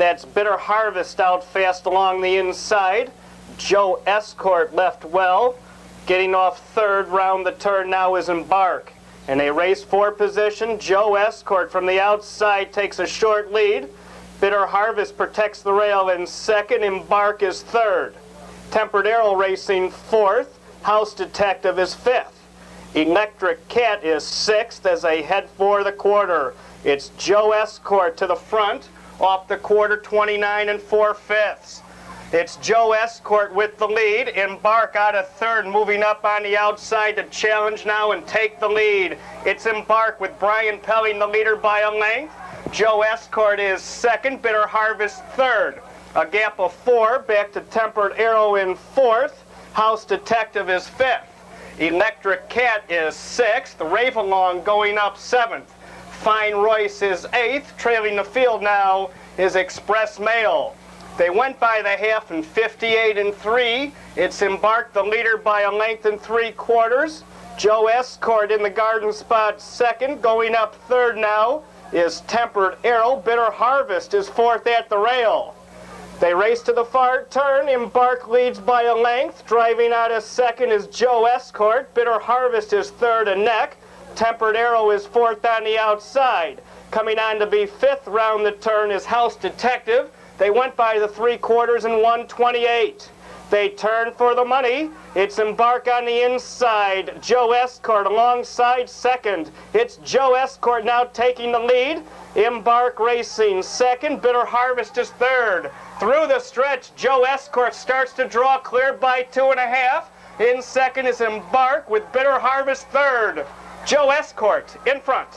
That's Bitter Harvest out fast along the inside. Joe Escort left well. Getting off third round the turn now is Embark. In a race four position, Joe Escort from the outside takes a short lead. Bitter Harvest protects the rail in second. Embark is third. Tempered Arrow racing fourth. House Detective is fifth. Electric Cat is sixth as they head for the quarter. It's Joe Escort to the front off the quarter 29 and 4 fifths. It's Joe Escort with the lead. Embark out of third, moving up on the outside to challenge now and take the lead. It's Embark with Brian Pelling the leader by a length. Joe Escort is second, Bitter Harvest third. A gap of four, back to Tempered Arrow in fourth. House Detective is fifth. Electric Cat is sixth. Ravelong going up seventh. Fine Royce is eighth. Trailing the field now is Express Mail. They went by the half in 58 and 3. It's Embark the leader by a length and three quarters. Joe Escort in the garden spot second. Going up third now is Tempered Arrow. Bitter Harvest is fourth at the rail. They race to the far turn. Embark leads by a length. Driving out of second is Joe Escort. Bitter Harvest is third and neck. Tempered Arrow is fourth on the outside. Coming on to be fifth round the turn is House Detective. They went by the three quarters and 128. They turn for the money. It's Embark on the inside. Joe Escort alongside second. It's Joe Escort now taking the lead. Embark Racing second. Bitter Harvest is third. Through the stretch, Joe Escort starts to draw clear by two and a half. In second is Embark with Bitter Harvest third. Joe Escort in front.